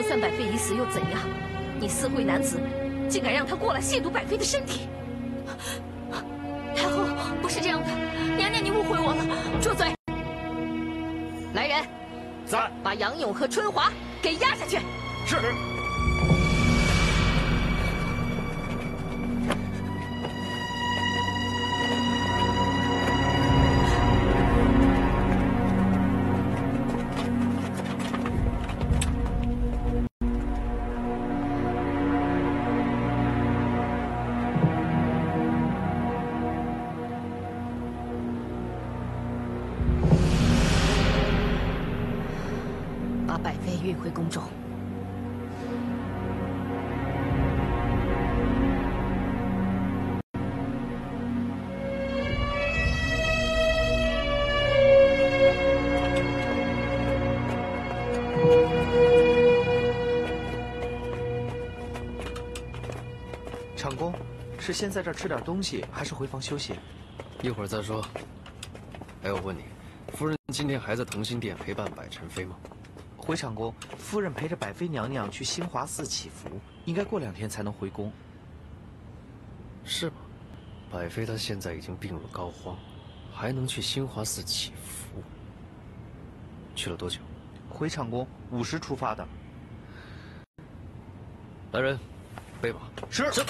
就算百妃已死又怎样？你私会男子，竟敢让他过来亵渎百妃的身体！太后，不是这样的，娘娘你误会我了，住嘴！来人，在，把杨勇和春华给押下去。是。先在这儿吃点东西，还是回房休息？一会儿再说。哎，我问你，夫人今天还在同心殿陪伴百宸妃吗？回长公，夫人陪着百妃娘娘去新华寺祈福，应该过两天才能回宫。是吗？百妃她现在已经病入膏肓，还能去新华寺祈福？去了多久？回长公，午时出发的。来人，备马。是。是。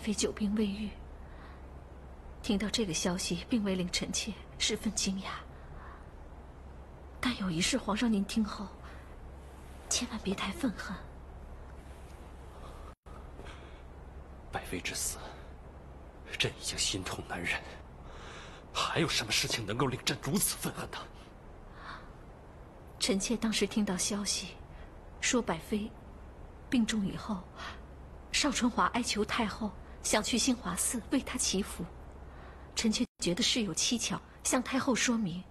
妃久病未愈，听到这个消息，并未令臣妾十分惊讶。但有一事，皇上您听后千万别太愤恨。百妃之死，朕已经心痛难忍。还有什么事情能够令朕如此愤恨呢？臣妾当时听到消息，说百妃。病重以后，邵春华哀求太后想去新华寺为他祈福，臣妾觉得事有蹊跷，向太后说明，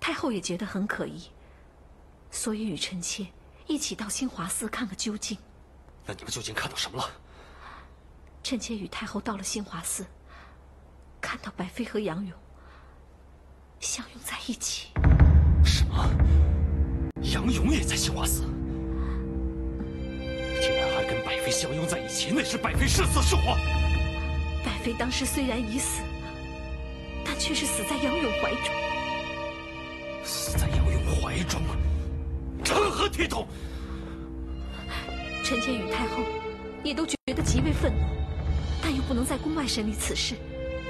太后也觉得很可疑，所以与臣妾一起到新华寺看个究竟。那你们究竟看到什么了？臣妾与太后到了新华寺，看到白妃和杨勇相拥在一起。什么？杨勇也在新华寺？竟然还跟百妃相拥在一起，那是百妃是死是活？百妃当时虽然已死，但却是死在杨勇怀中。死在杨勇怀中，成何体统？臣妾与太后也都觉得极为愤怒，但又不能在宫外审理此事，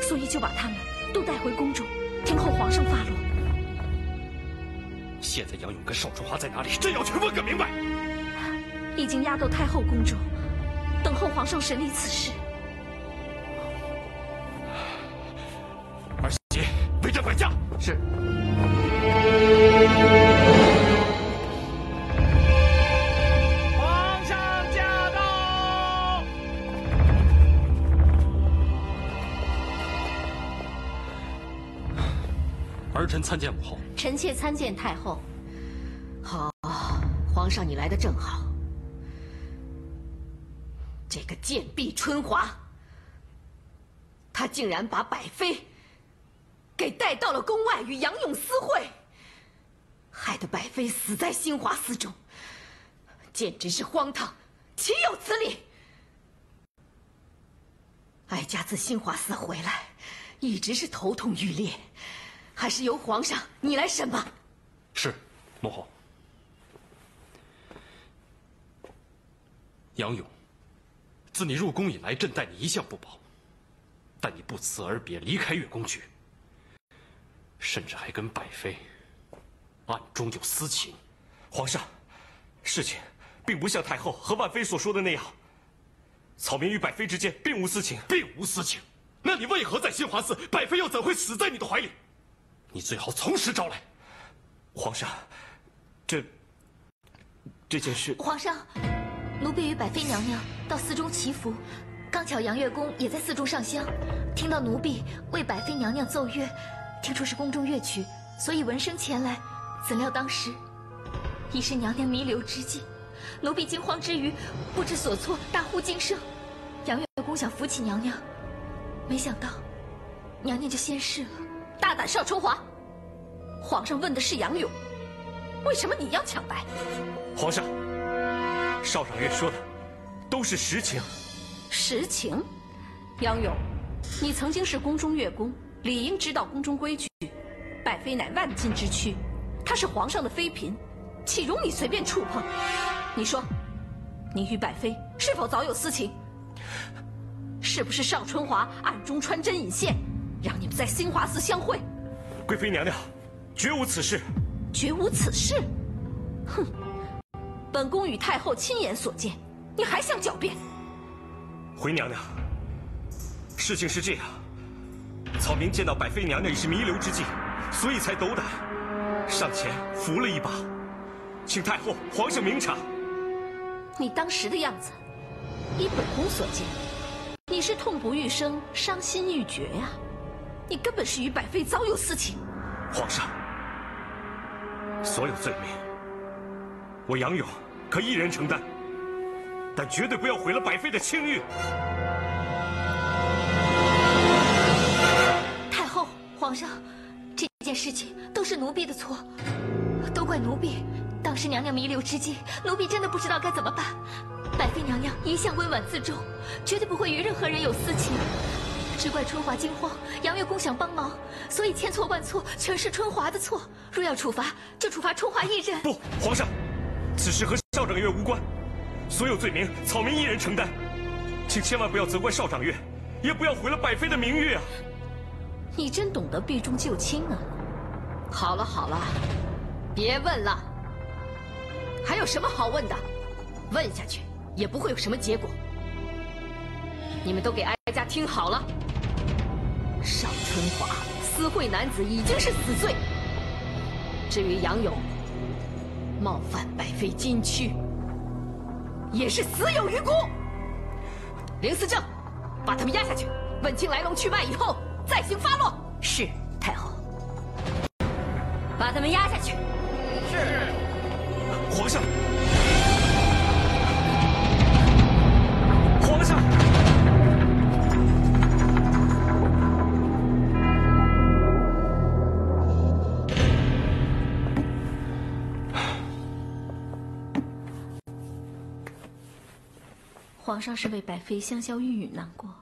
所以就把他们都带回宫中，听候皇上发落。现在杨勇跟邵春华在哪里？朕要去问个明白。已经押到太后宫中，等候皇上审理此事。参见母后。臣妾参见太后。好，皇上你来的正好。这个贱婢春华，她竟然把百妃给带到了宫外与杨勇私会，害得百妃死在新华寺中，简直是荒唐，岂有此理！哀家自新华寺回来，一直是头痛欲裂，还是由皇上你来审吧。是，母后。杨勇，自你入宫以来，朕待你一向不薄，但你不辞而别，离开月宫去，甚至还跟百妃暗中有私情。皇上，事情并不像太后和万妃所说的那样。草民与百妃之间并无私情，并无私情。那你为何在新华寺？百妃又怎会死在你的怀里？你最好从实招来。皇上，这这件事，皇上。奴婢与百妃娘娘到寺中祈福，刚巧杨月宫也在寺中上香，听到奴婢为百妃娘娘奏乐，听说是宫中乐曲，所以闻声前来。怎料当时已是娘娘弥留之际，奴婢惊慌之余不知所措，大呼惊声。杨月宫想扶起娘娘，没想到娘娘就仙逝了。大胆邵春华，皇上问的是杨勇，为什么你要抢白？皇上。少赏月说的都是实情。实情，杨勇，你曾经是宫中乐工，理应知道宫中规矩。百妃乃万金之躯，她是皇上的妃嫔，岂容你随便触碰？你说，你与百妃是否早有私情？是不是邵春华暗中穿针引线，让你们在新华寺相会？贵妃娘娘，绝无此事。绝无此事？哼！本宫与太后亲眼所见，你还想狡辩？回娘娘，事情是这样：草民见到百妃娘娘已是弥留之际，所以才斗胆上前扶了一把，请太后、皇上明察。你当时的样子，依本宫所见，你是痛不欲生、伤心欲绝呀！你根本是与百妃早有私情。皇上，所有罪名。我杨勇可一人承担，但绝对不要毁了百妃的清誉。太后、皇上，这件事情都是奴婢的错，都怪奴婢。当时娘娘弥留之际，奴婢真的不知道该怎么办。百妃娘娘一向温婉自重，绝对不会与任何人有私情，只怪春华惊慌，杨月宫想帮忙，所以千错万错全是春华的错。若要处罚，就处罚春华一人。不，皇上。此事和少长月无关，所有罪名草民一人承担，请千万不要责怪少长月，也不要毁了百妃的名誉啊！你真懂得避重就轻啊！好了好了，别问了，还有什么好问的？问下去也不会有什么结果。你们都给哀家听好了，邵春华私会男子已经是死罪，至于杨勇。冒犯百妃金躯，也是死有余辜。林思政，把他们押下去，问清来龙去脉以后再行发落。是太后。把他们押下去。是。皇上。皇上。皇上是为百妃香消玉殒难过，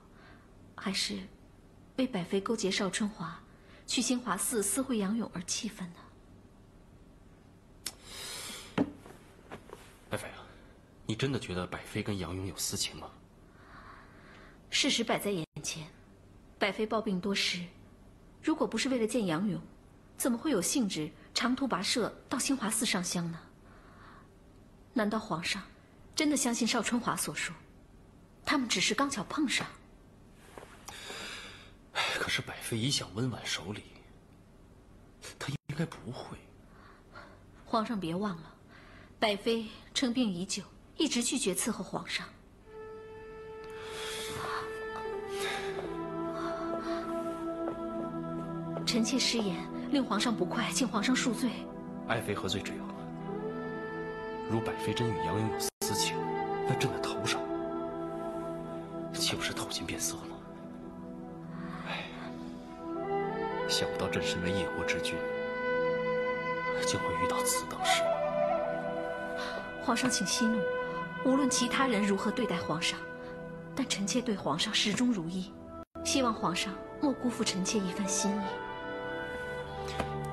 还是为百妃勾结邵春华去新华寺私会杨勇而气愤呢？爱妃啊，你真的觉得百妃跟杨勇有私情吗？事实摆在眼前，百妃抱病多时，如果不是为了见杨勇，怎么会有兴致长途跋涉到新华寺上香呢？难道皇上真的相信邵春华所说？他们只是刚巧碰上。可是百妃一向温婉守礼，她应该不会。皇上别忘了，百妃称病已久，一直拒绝伺候皇上。臣妾失言，令皇上不快，请皇上恕罪。爱妃何罪之有？如百妃真与杨勇有私情，那朕的头上岂不是透尽变色吗？哎，想不到朕身为一国之君，竟会遇到此等事。皇上，请息怒。无论其他人如何对待皇上，但臣妾对皇上始终如一，希望皇上莫辜负臣妾一番心意。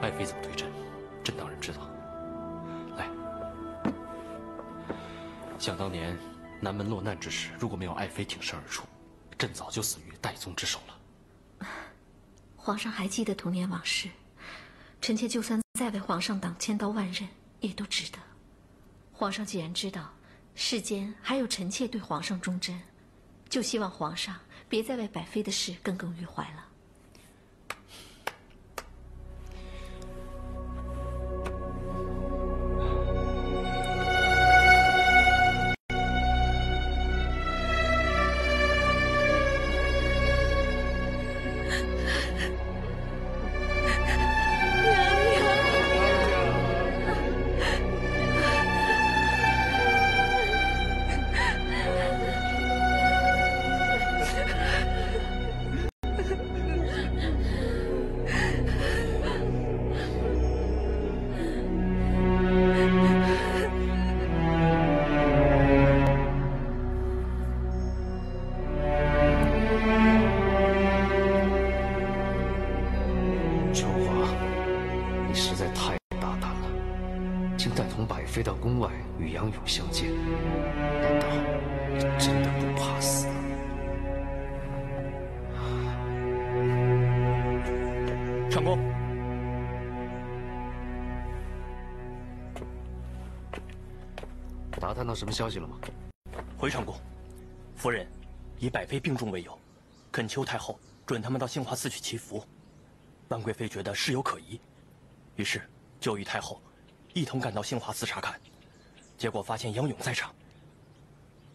爱妃怎么对朕，朕当然知道。来，想当年南门落难之时，如果没有爱妃挺身而出，朕早就死于戴宗之手了。皇上还记得童年往事，臣妾就算再为皇上挡千刀万刃，也都值得。皇上既然知道世间还有臣妾对皇上忠贞，就希望皇上别再为百妃的事耿耿于怀了。竟带同百妃到宫外与杨勇相见。难道你真的不怕死？长公，打探到什么消息了吗？回长公，夫人以百妃病重为由，恳求太后准他们到杏花寺去祈福。万贵妃觉得事有可疑，于是就与太后一同赶到兴华寺查看，结果发现杨勇在场，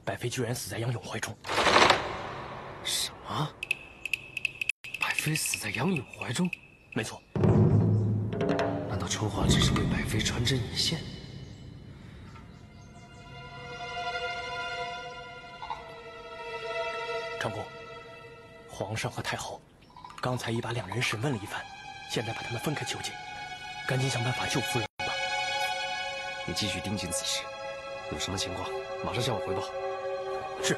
百妃居然死在杨勇怀中。什么？百妃死在杨勇怀中？没错。难道春华只是为百妃穿针引线？长公，皇上和太后刚才已把两人审问了一番，现在把他们分开囚禁，赶紧想办法救夫人。你继续盯紧此事，有什么情况马上向我汇报。是。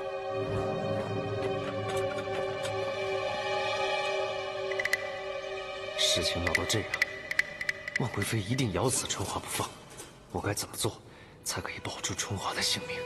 事情闹到这样，万贵妃一定咬死春华不放。我该怎么做，才可以保住春华的性命？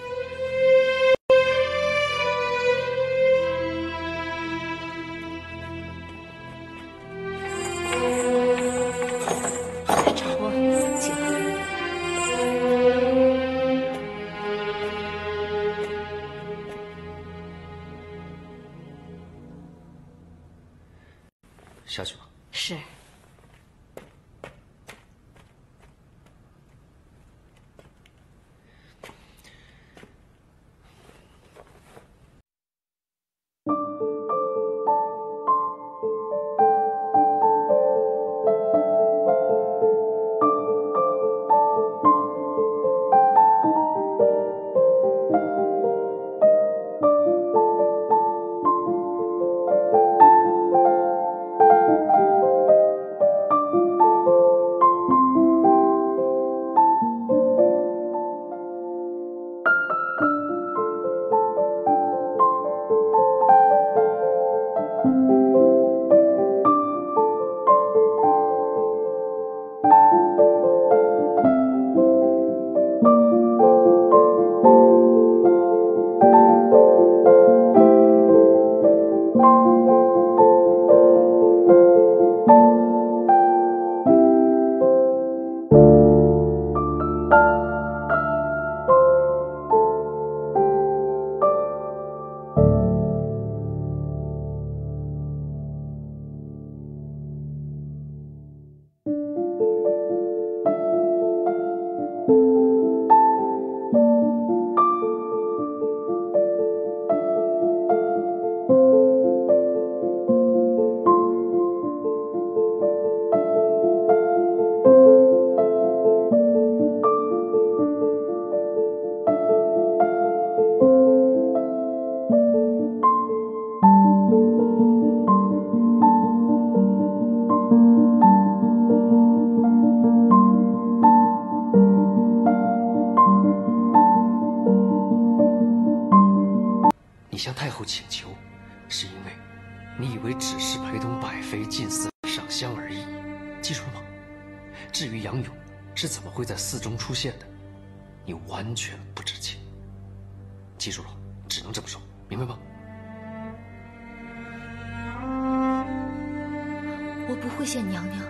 我不会陷娘娘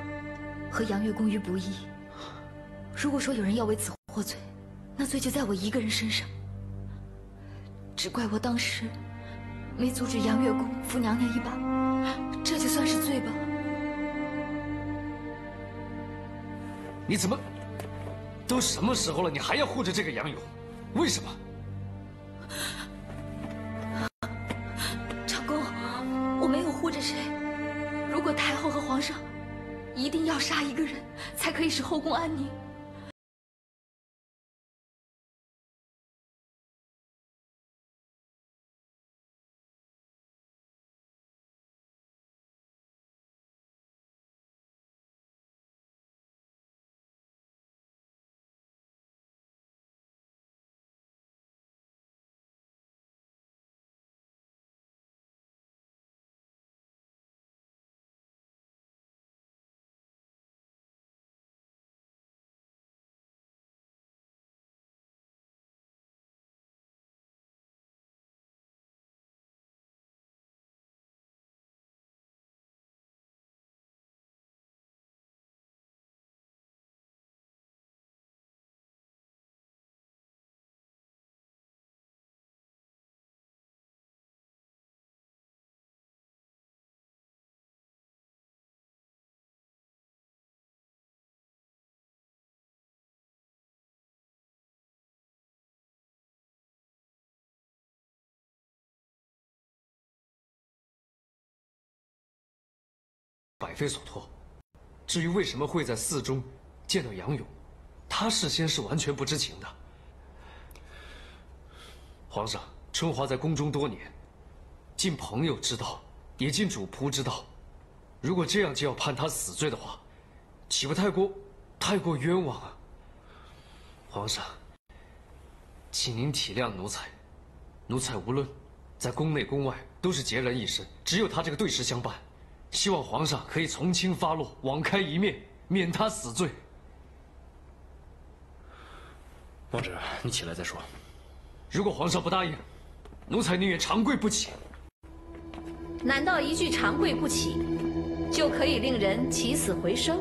和杨月宫于不义。如果说有人要为此获罪，那罪就在我一个人身上。只怪我当时没阻止杨月宫扶娘娘一把，这就算是罪吧。你怎么都什么时候了，你还要护着这个杨勇？为什么？非所托。至于为什么会在寺中见到杨勇，他事先是完全不知情的。皇上，春华在宫中多年，尽朋友之道，也尽主仆之道。如果这样就要判他死罪的话，岂不太过太过冤枉啊？皇上，请您体谅奴才。奴才无论在宫内宫外都是孑然一身，只有他这个对食相伴。希望皇上可以从轻发落，网开一面，免他死罪。王直，你起来再说。如果皇上不答应，奴才宁愿长跪不起。难道一句长跪不起，就可以令人起死回生？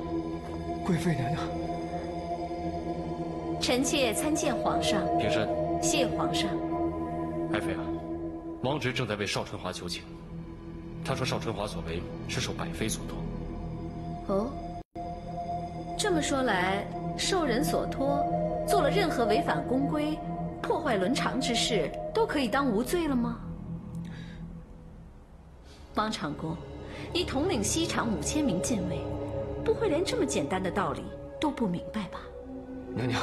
贵妃娘娘，臣妾参见皇上。平身。谢皇上。爱妃啊，王直正在为邵春华求情。他说：“邵春华所为是受百妃所托。”哦，这么说来，受人所托，做了任何违反宫规、破坏伦常之事，都可以当无罪了吗？王长公，你统领西厂五千名禁卫，不会连这么简单的道理都不明白吧？娘娘，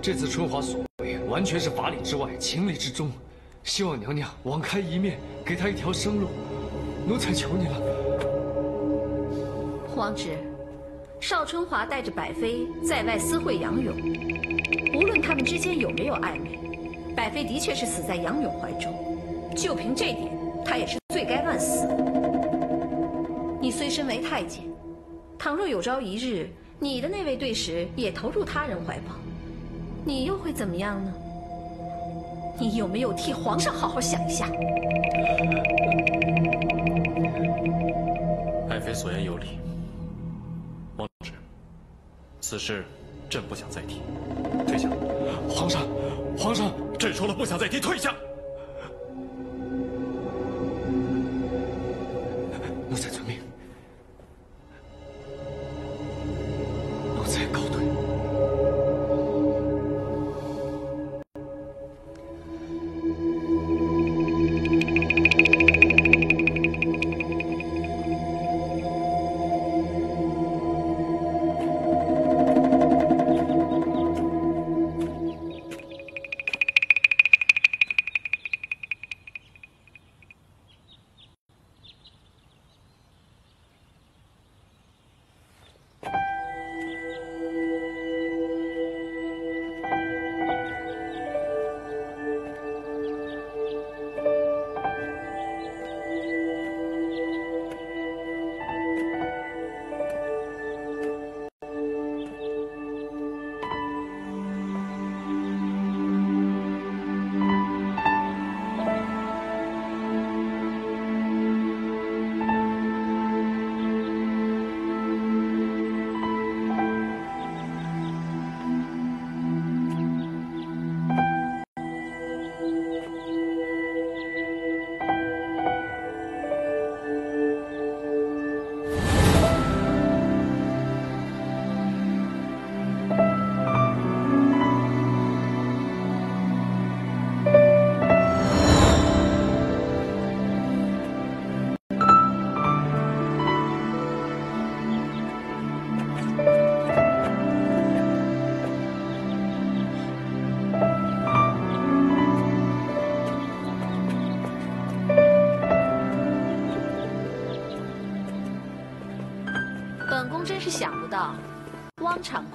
这次春华所为完全是法理之外、情理之中，希望娘娘网开一面，给他一条生路。奴才求你了，皇侄，邵春华带着百妃在外私会杨勇，无论他们之间有没有暧昧，百妃的确是死在杨勇怀中，就凭这点，他也是罪该万死。你虽身为太监，倘若有朝一日你的那位对食也投入他人怀抱，你又会怎么样呢？你有没有替皇上好好想一下？所言有理，王旨，此事朕不想再提，退下。皇上，皇上，朕说了不想再提，退下。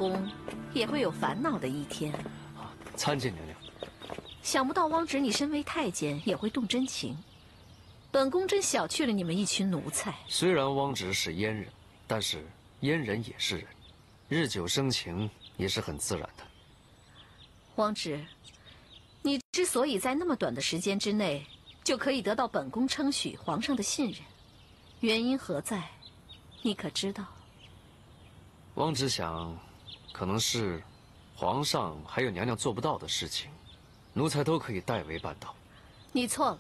公也会有烦恼的一天。参见娘娘。想不到汪直，你身为太监也会动真情。本宫真小觑了你们一群奴才。虽然汪直是阉人，但是阉人也是人，日久生情也是很自然的。汪直，你之所以在那么短的时间之内就可以得到本宫称许、皇上的信任，原因何在？你可知道？汪直想，可能是皇上还有娘娘做不到的事情。奴才都可以代为办到。你错了，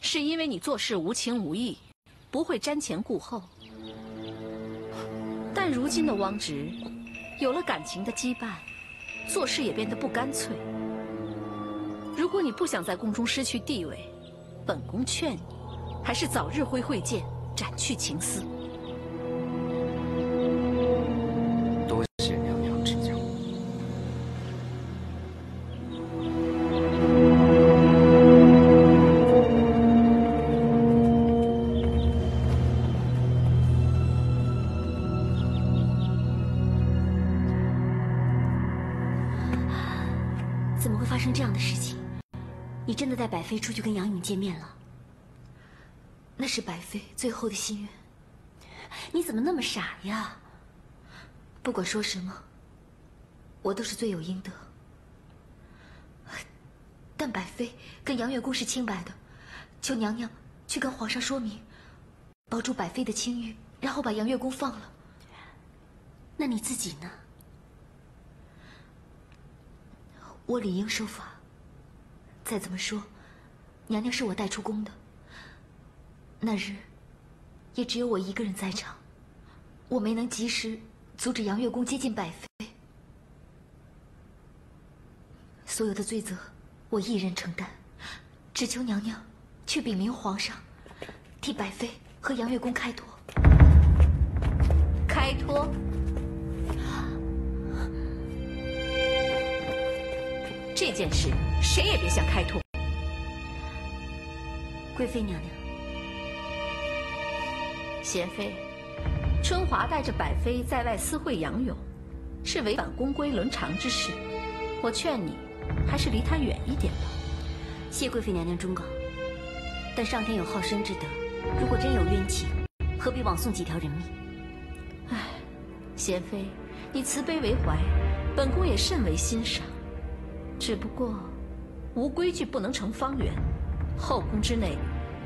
是因为你做事无情无义，不会瞻前顾后。但如今的汪直，有了感情的羁绊，做事也变得不干脆。如果你不想在宫中失去地位，本宫劝你，还是早日挥挥剑，斩去情丝。百妃出去跟杨勇见面了，那是百妃最后的心愿。你怎么那么傻呀？不管说什么，我都是罪有应得。但百妃跟杨月宫是清白的，求娘娘去跟皇上说明，保住百妃的清誉，然后把杨月宫放了。那你自己呢？我理应受罚。再怎么说。娘娘是我带出宫的，那日也只有我一个人在场，我没能及时阻止杨月宫接近百妃，所有的罪责我一人承担，只求娘娘去禀明皇上，替百妃和杨月宫开脱。开脱？这件事谁也别想开脱。贵妃娘娘，贤妃，春华带着百妃在外私会杨勇，是违反宫规伦常之事。我劝你，还是离他远一点吧。谢贵妃娘娘忠告。但上天有好生之德，如果真有冤情，何必枉送几条人命？唉，贤妃，你慈悲为怀，本宫也甚为欣赏。只不过，无规矩不能成方圆。后宫之内，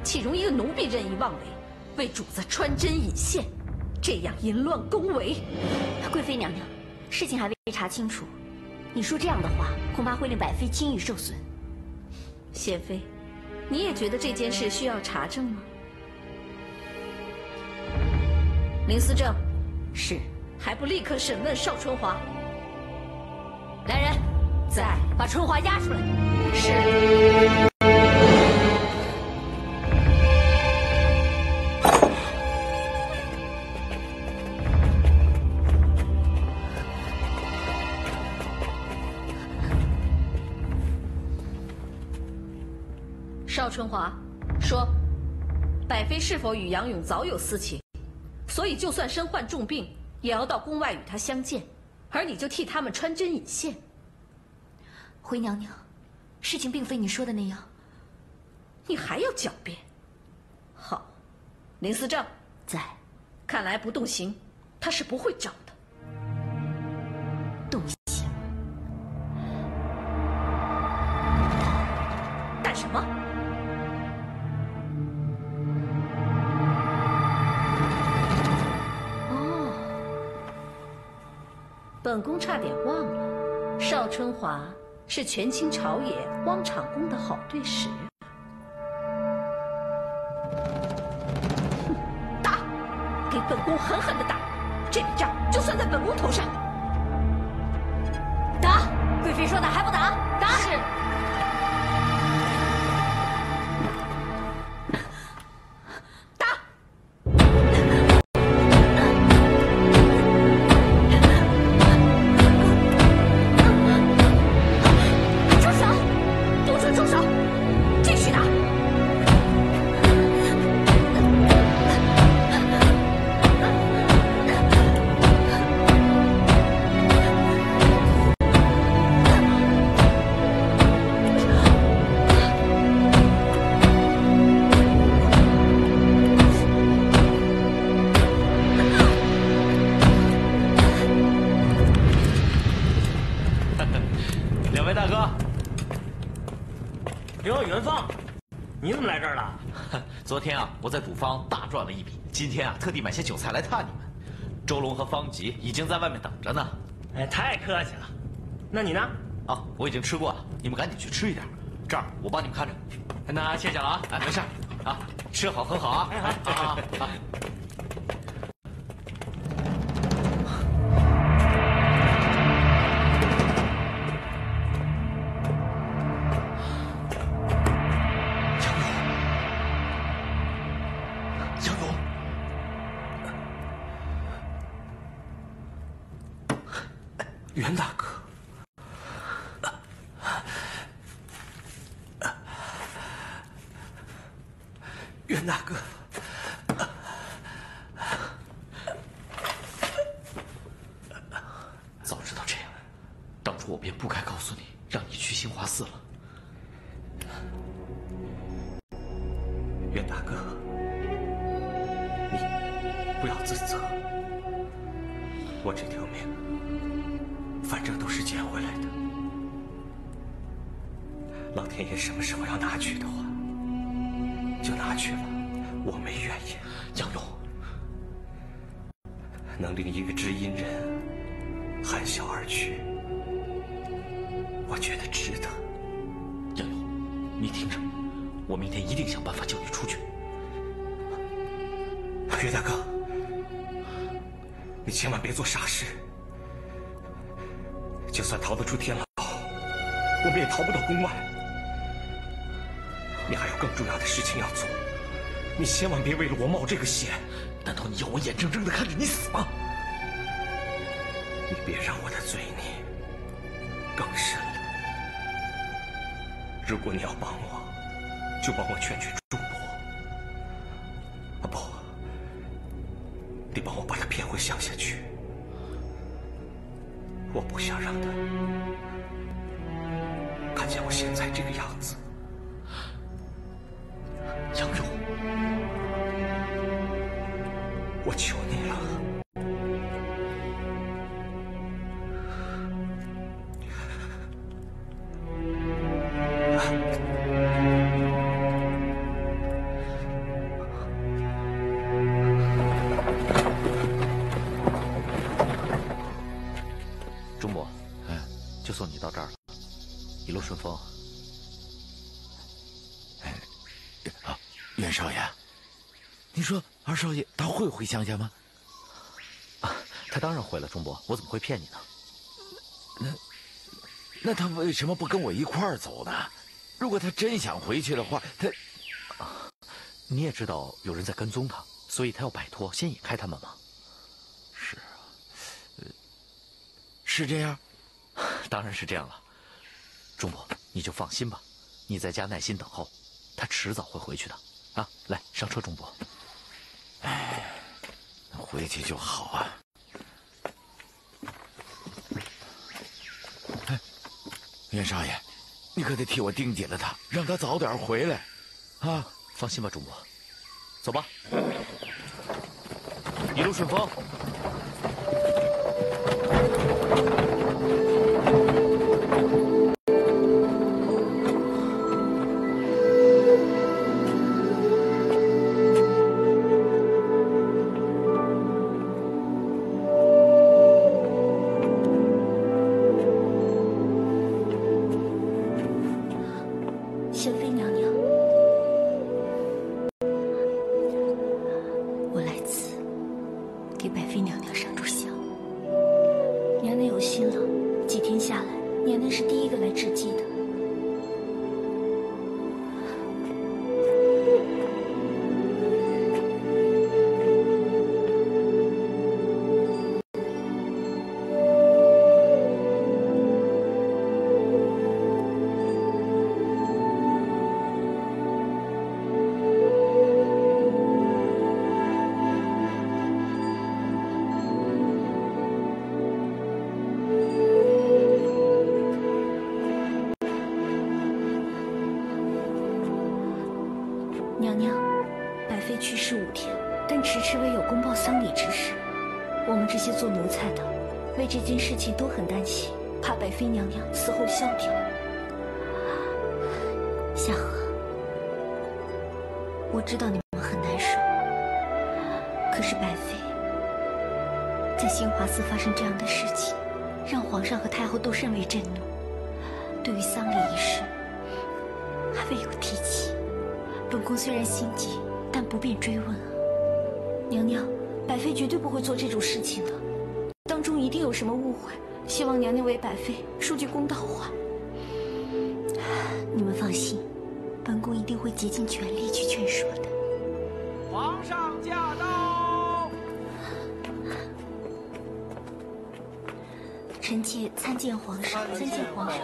岂容一个奴婢任意妄为，为主子穿针引线，这样淫乱宫闱？贵妃娘娘，事情还未查清楚，你说这样的话，恐怕会令百妃清誉受损。贤妃，你也觉得这件事需要查证吗？林思政，是，还不立刻审问邵春华？来人，在，把春华押出来。是。春华，说，百妃是否与杨勇早有私情？所以就算身患重病，也要到宫外与他相见，而你就替他们穿针引线。回娘娘，事情并非你说的那样。你还要狡辩？好，林思政在。看来不动刑，他是不会找本宫差点忘了，邵春华是权倾朝野汪厂公的好对使。打，给本宫狠狠的打，这笔账就算在本宫头上。打，贵妃说打还不打？打！赚了一笔，今天啊，特地买些酒菜来探你们。周龙和方吉已经在外面等着呢。哎，太客气了。那你呢？啊，我已经吃过了，你们赶紧去吃一点。这儿我帮你们看着。那谢谢了啊！哎，没事啊，吃好喝好啊！哎，好，好，好。袁大哥，千万别为了我冒这个险。难道你要我眼睁睁的看着你死吗？你别让我的罪孽更深了。如果你要帮我，就帮我劝劝钟伯。啊不，你帮我把他骗回乡下去。我不想让他看见我现在这个样子。二少爷他会回乡下吗？啊，他当然会了，钟伯，我怎么会骗你呢？那那他为什么不跟我一块儿走呢？如果他真想回去的话，他啊，你也知道有人在跟踪他，所以他要摆脱，先引开他们吗。是啊，呃，是这样，当然是这样了。钟伯，你就放心吧，你在家耐心等候，他迟早会回去的。啊，来上车，钟伯。回去就好啊。哎，袁少爷，你可得替我盯紧了他，让他早点回来，啊！放心吧，主母，走吧，一路顺风。去世五天，但迟迟未有公报丧礼之事。我们这些做奴才的，为这件事情都很担心，怕百妃娘娘死后萧条。夏荷，我知道你们很难受，可是百妃在新华寺发生这样的事情，让皇上和太后都甚为震怒。对于丧礼一事，还未有提起。本宫虽然心急，但不便追问啊。娘娘，百妃绝对不会做这种事情的，当中一定有什么误会，希望娘娘为百妃说句公道话。你们放心，本宫一定会竭尽全力去劝说的。皇上驾到！臣妾参见皇上，参见皇上。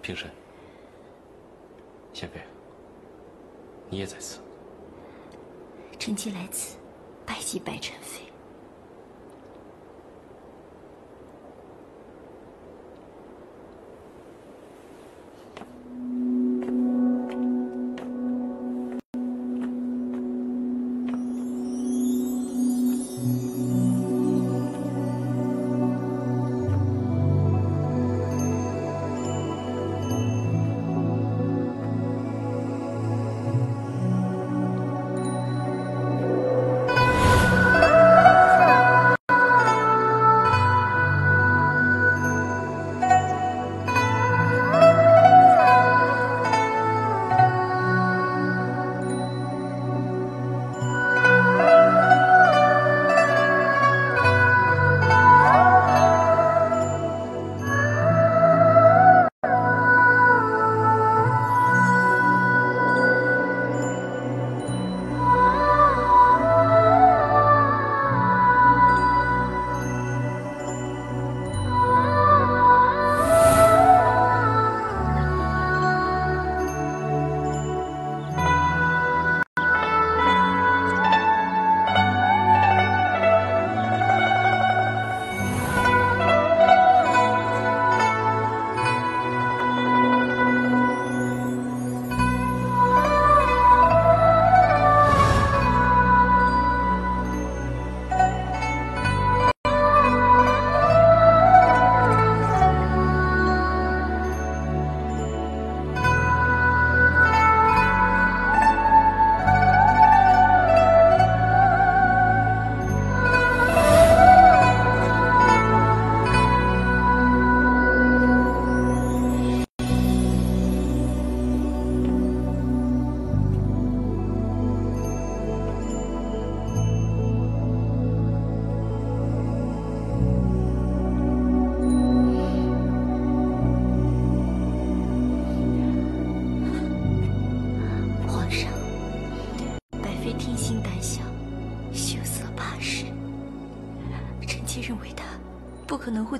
平身。贤妃，你也在此。臣妾来此，拜祭白宸妃。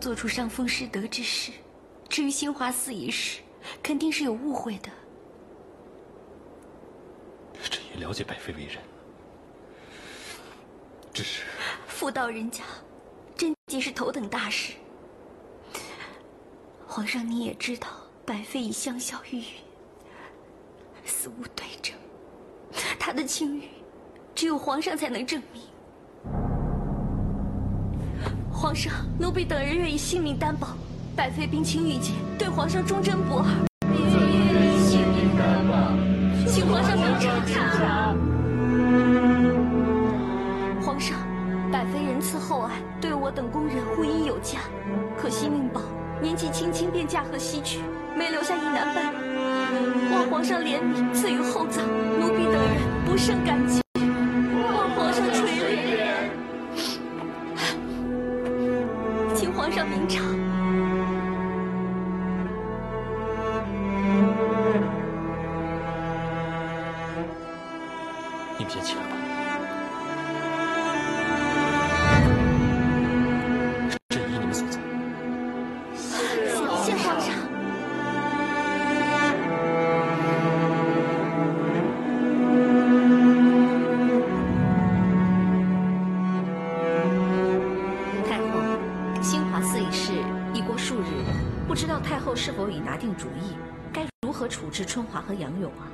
做出伤风失德之事。至于新华寺一事，肯定是有误会的。朕也了解百妃为人，只是妇道人家，贞洁是头等大事。皇上你也知道，百妃已香消玉殒，死无对证，她的清誉，只有皇上才能证明。皇上，奴婢等人愿以性命担保，百妃冰清玉洁，对皇上忠贞不二。愿以性命担保，请皇上明察。皇上，百妃仁慈厚爱，对我等宫人护荫有加。可惜命薄，年纪轻轻便驾鹤西去，没留下一男半女。望皇上怜悯，赐予厚葬，奴婢等人不胜感激。是否已拿定主意，该如何处置春华和杨勇啊？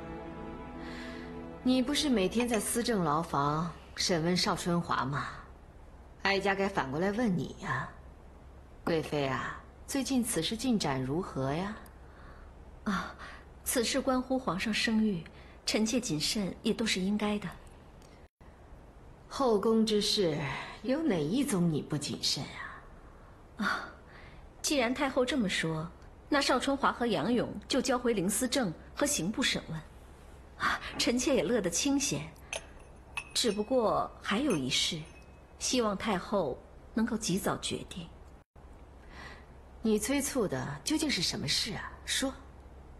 你不是每天在思政牢房审问邵春华吗？哀家该反过来问你呀。贵妃啊，最近此事进展如何呀？啊，此事关乎皇上声誉，臣妾谨慎也都是应该的。后宫之事，有哪一宗你不谨慎啊？啊，既然太后这么说，那邵春华和杨勇就交回灵司政和刑部审问。啊，臣妾也乐得清闲。只不过还有一事，希望太后能够及早决定。你催促的究竟是什么事啊？说。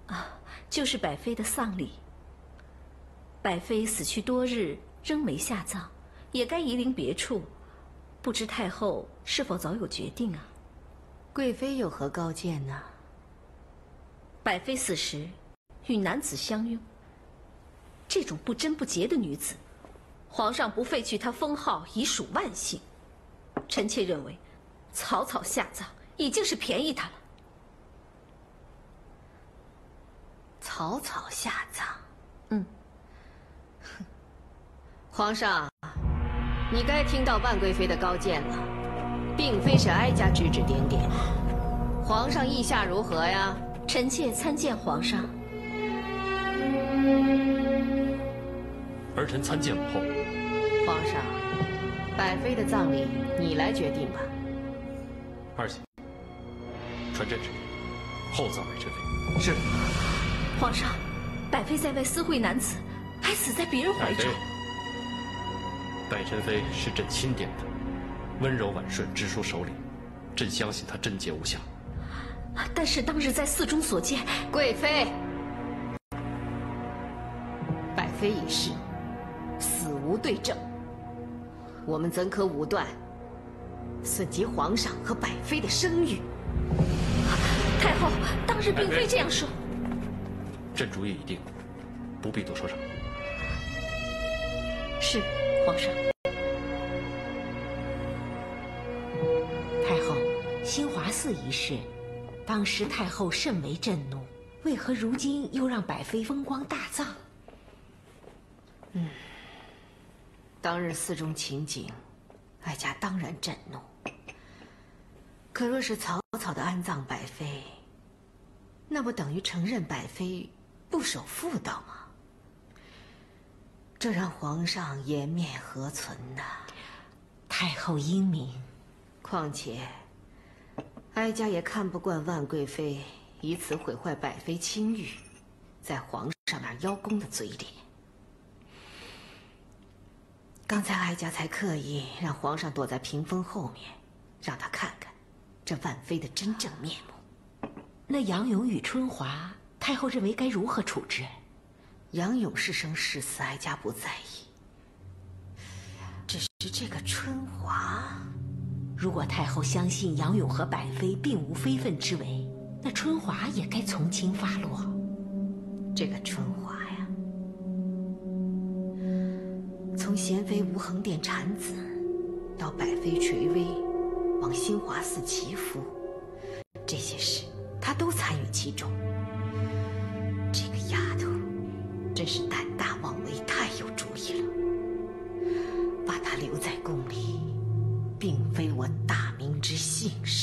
啊，就是百妃的丧礼。百妃死去多日，仍没下葬，也该移灵别处。不知太后是否早有决定啊？贵妃有何高见呢？百妃死时，与男子相拥。这种不贞不洁的女子。皇上不废去她封号，已属万幸。臣妾认为，草草下葬已经是便宜她了。草草下葬，嗯。皇上，你该听到万贵妃的高见了，并非是哀家指指点点。皇上意下如何呀？臣妾参见皇上。儿臣参见母后。皇上，百妃的葬礼你来决定吧。二姐，传朕旨意，厚葬百珍妃。是。皇上，百妃在外私会男子，还死在别人怀中。百臣妃是朕钦点的，温柔婉顺，知书守礼，朕相信她贞洁无瑕。但是当日在寺中所见，贵妃，百妃已逝。死无对证，我们怎可武断，损及皇上和百妃的声誉？太后当日并非这样说。朕主意已定，不必多说什么。是皇上。太后，新华寺一事，当时太后甚为震怒，为何如今又让百妃风光大葬？嗯。当日寺中情景，哀家当然震怒。可若是草草的安葬百妃，那不等于承认百妃不守妇道吗？这让皇上颜面何存呢？太后英明。况且，哀家也看不惯万贵妃以此毁坏百妃清誉，在皇上那邀功的嘴脸。刚才哀家才刻意让皇上躲在屏风后面，让他看看这万妃的真正面目。那杨勇与春华，太后认为该如何处置？杨勇是生是死，哀家不在意。只是这个春华，如果太后相信杨勇和百妃并无非分之为，那春华也该从轻发落。这个春华呀。从贤妃无恒殿产子，到百妃垂危，往兴华寺祈福，这些事她都参与其中。这个丫头真是胆大妄为，太有主意了。把她留在宫里。非我大明之幸事